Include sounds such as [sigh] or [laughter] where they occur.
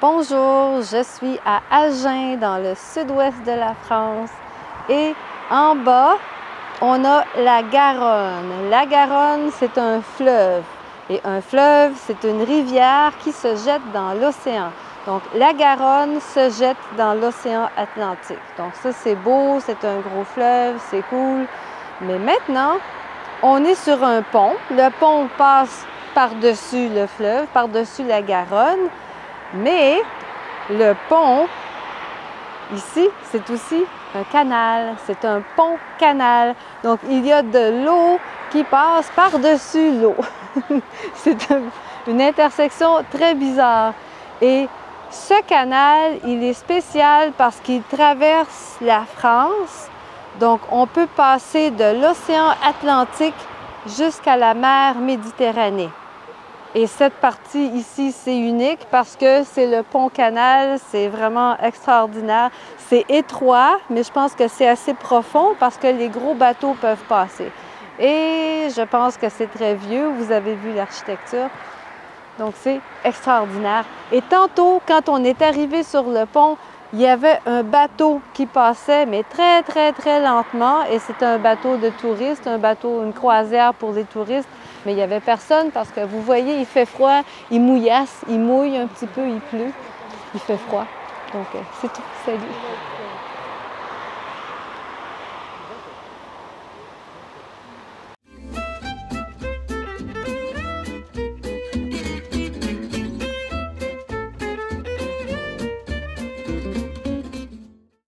Bonjour, je suis à Agen dans le sud-ouest de la France et en bas, on a la Garonne. La Garonne, c'est un fleuve et un fleuve, c'est une rivière qui se jette dans l'océan. Donc la Garonne se jette dans l'océan Atlantique. Donc ça, c'est beau, c'est un gros fleuve, c'est cool. Mais maintenant, on est sur un pont. Le pont passe par-dessus le fleuve, par-dessus la Garonne. Mais le pont, ici, c'est aussi un canal. C'est un pont-canal. Donc, il y a de l'eau qui passe par-dessus l'eau. [laughs] c'est une intersection très bizarre. Et ce canal, il est spécial parce qu'il traverse la France. Donc, on peut passer de l'océan Atlantique jusqu'à la mer Méditerranée. Et cette partie ici, c'est unique parce que c'est le pont-canal, c'est vraiment extraordinaire. C'est étroit, mais je pense que c'est assez profond parce que les gros bateaux peuvent passer. Et je pense que c'est très vieux, vous avez vu l'architecture. Donc c'est extraordinaire. Et tantôt, quand on est arrivé sur le pont, il y avait un bateau qui passait, mais très, très, très lentement. Et c'est un bateau de touristes, un bateau, une croisière pour les touristes mais il n'y avait personne parce que vous voyez, il fait froid, il mouillasse, il mouille un petit peu, il pleut, il fait froid. Donc, euh, c'est tout. Salut!